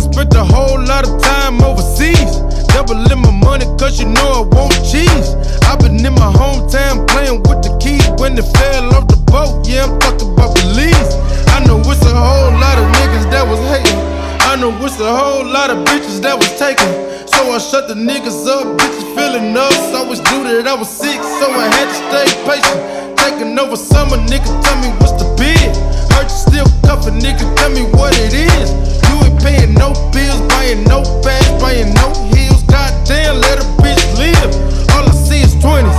done spent a whole lot of time overseas. Doubling my money cause you know I want cheese. I've been in my hometown playing with the keys when it fell off the boat. Yeah, I'm talking about Belize. I know it's a whole lot of niggas that was hating. I know it's a whole lot of bitches that was taking. So I shut the niggas up, bitches feeling us. I was due that I was sick, so I had to stay patient. Taking over summer, nigga, tell me what's the bid. Hurt you still cuffing, nigga, tell me what it is. Paying no bills, buying no bags, buying no heels. Goddamn, let a bitch live. All I see is 20s,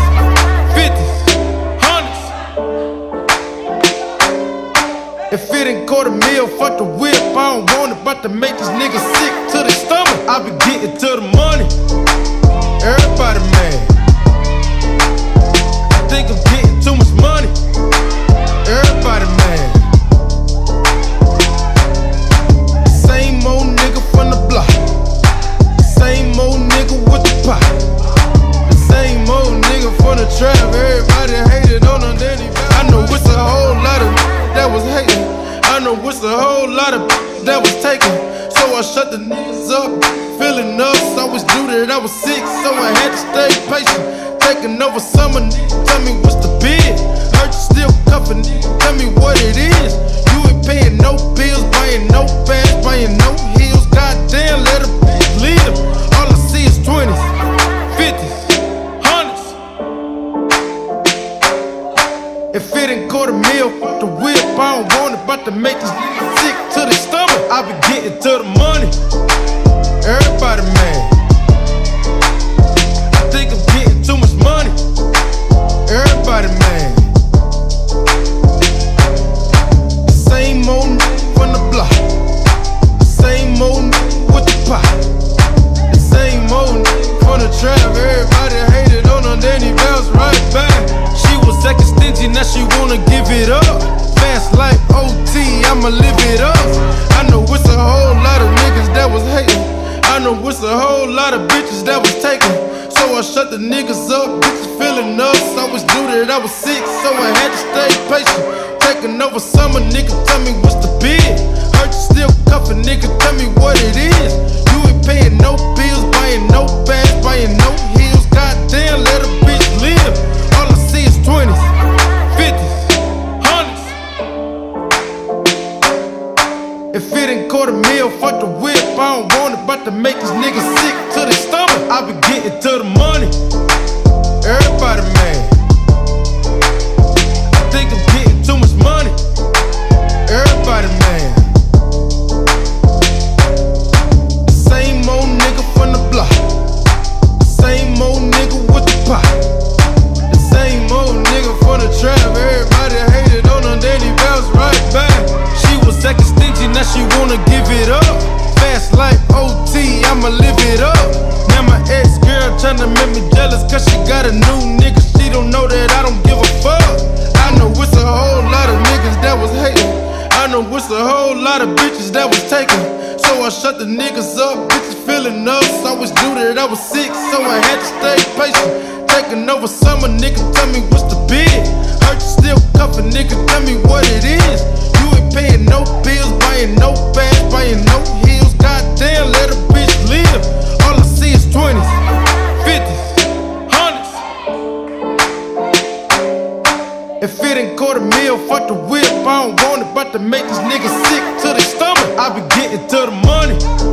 50s, 100s. If it ain't quarter mil, fuck the whip. I don't want it, about to make these niggas sick to the stomach. I be getting to the money. Everybody So I shut the niggas up, feeling us. I was due that I was sick, so I had to stay patient. Taking over summer, tell me If it ain't quarter mil, fuck the whip. I don't want it, about to make this sick to the stomach. I be getting to the money. Everybody mad. She wanna give it up. Fast like OT, I'ma live it up. I know it's a whole lot of niggas that was hating. I know it's a whole lot of bitches that was taking. So I shut the niggas up, bitches feeling us. I was due that I was sick, so I had to stay patient. Taking over summer, nigga, tell me what's the bid. Hurt you still cuffing, nigga, I don't want it, about to make these niggas sick to the stomach. I be getting to the. Tryna make me jealous, cause she got a new nigga. She don't know that I don't give a fuck. I know it's a whole lot of niggas that was hating. I know it's a whole lot of bitches that was taking. So I shut the niggas up, bitches feeling us. I was due that I was sick, so I had to stay patient. Taking over summer, nigga, tell me what's the bid. Hurt you still cuffing, nigga, tell me what it is. You ain't paying no bills, buying no If it ain't quarter mil, fuck the whip. I don't want it, about to make these niggas sick to the stomach. I be getting to the money.